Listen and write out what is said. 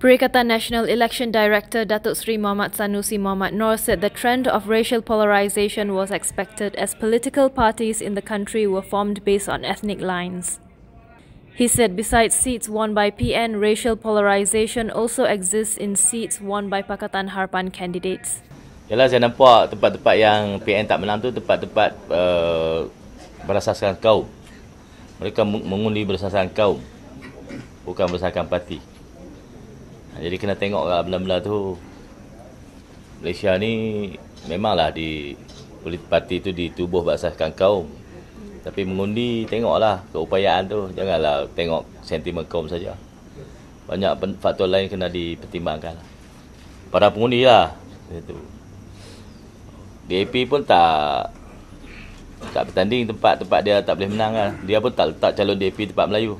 Perikatan National Election Director Datuk Seri Muhammad Sanusi Muhammad Noor said the trend of racial polarization was expected as political parties in the country were formed based on ethnic lines. He said besides seats won by PN, racial polarization also exists in seats won by Pakatan Harapan candidates. Yalah saya nampak tempat-tempat yang PN tak menang tu tempat-tempat uh, berasaskan kaum. Mereka mengundi berasaskan kaum. Bukan berasaskan parti. Jadi kena tengok lah benda-benda tu. Malaysia ni memanglah di politik parti tu ditubuh berasaskan kaum. Tapi mengundi tengoklah keupayaan tu. Janganlah tengok sentimen kaum saja. Banyak faktor lain kena dipertimbangkan. Para pengundi lah. Itu. DAP pun tak tak bertanding tempat tempat dia tak boleh menang lah. Dia pun tak letak calon DAP tempat Melayu.